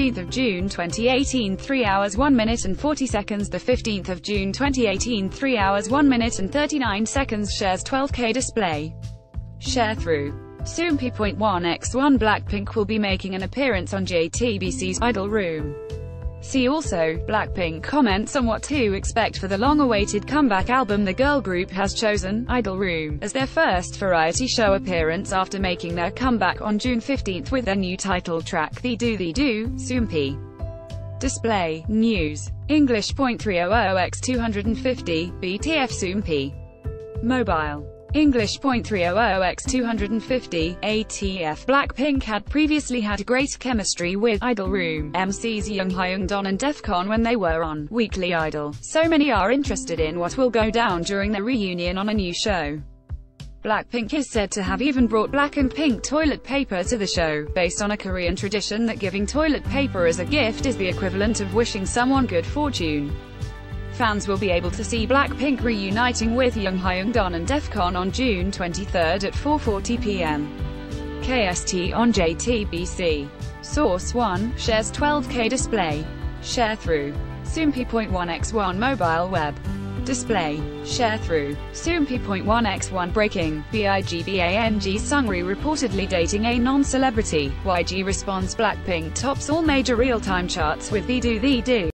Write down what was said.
June 2018 3 hours 1 minute and 40 seconds The 15th of June 2018 3 hours 1 minute and 39 seconds Shares 12k display. Sharethrough. Soompi.1x1 Blackpink will be making an appearance on JTBC's Idol Room. See also, Blackpink comments on what to expect for the long-awaited comeback album the girl group has chosen, Idol Room, as their first variety show appearance after making their comeback on June 15 with their new title track Ddu-Du Ddu-Du, Soompi. Display, News, English English.300x250, BTF Soompi. Mobile. English English.300x250, ATF Blackpink had previously had great chemistry with Idol Room, MCs Jung Hyung Don and Defconn when they were on Weekly Idol, so many are interested in what will go down during the reunion on a new show. Blackpink is said to have even brought black and pink toilet paper to the show, based on a Korean tradition that giving toilet paper as a gift is the equivalent of wishing someone good fortune. Fans will be able to see Blackpink reuniting with Jung Hyung-don and Defconn on June 23 at 4.40 p.m. KST on JTBC. Source 1, shares 12k display. Sharethrough. Soompi.1x1 mobile web. Display. Sharethrough. Soompi.1x1 breaking. BIGBANG Seungri reportedly dating a non-celebrity. YG responds Blackpink tops all major real-time charts with Ddu-Du Ddu-Du.